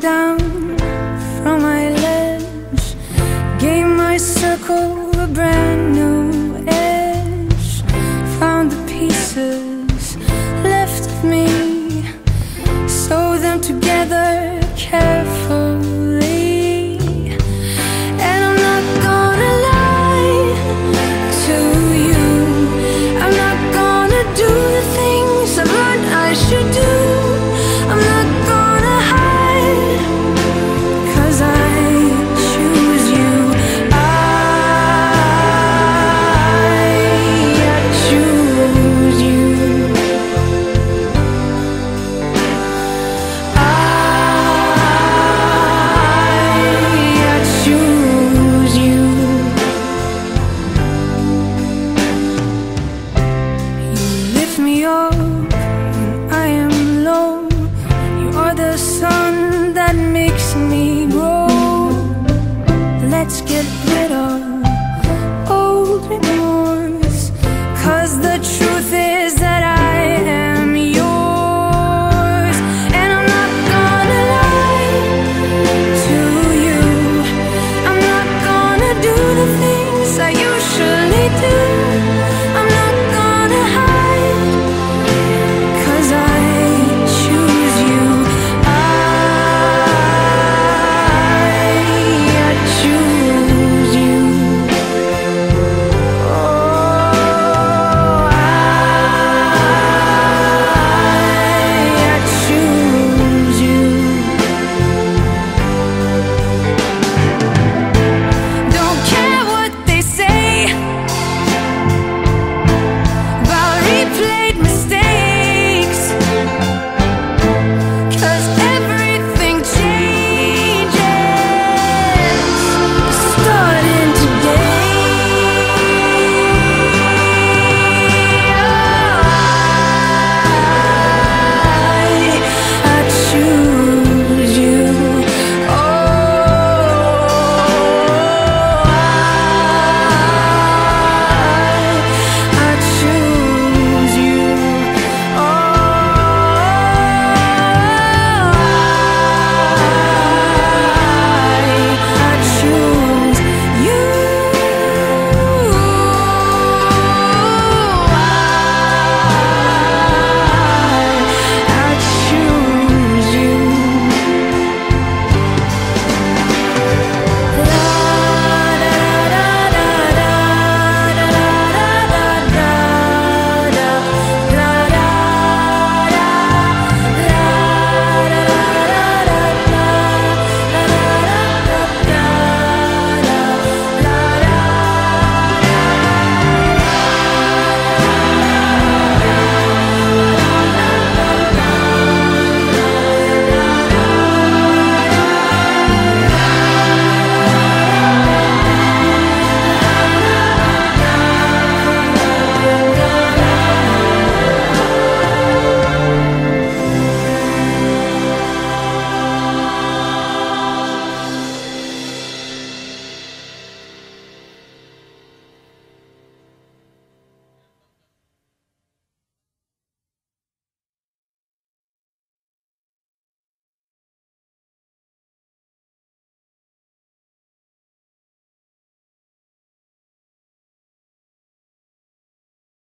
down from my ledge. Gave my circle a brand new edge. Found the pieces left of me. Sew them together carefully. And I'm not gonna lie to you. I'm not gonna do the things I've learned I should do. Let me.